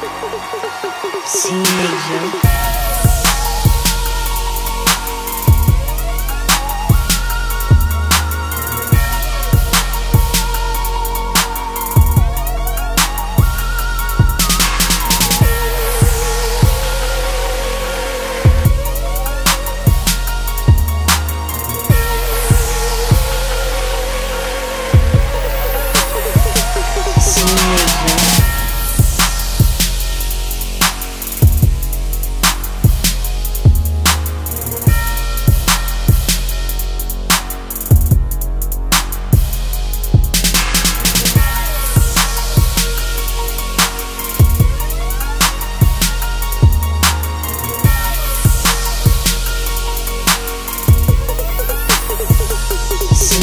Teenager. Teenager.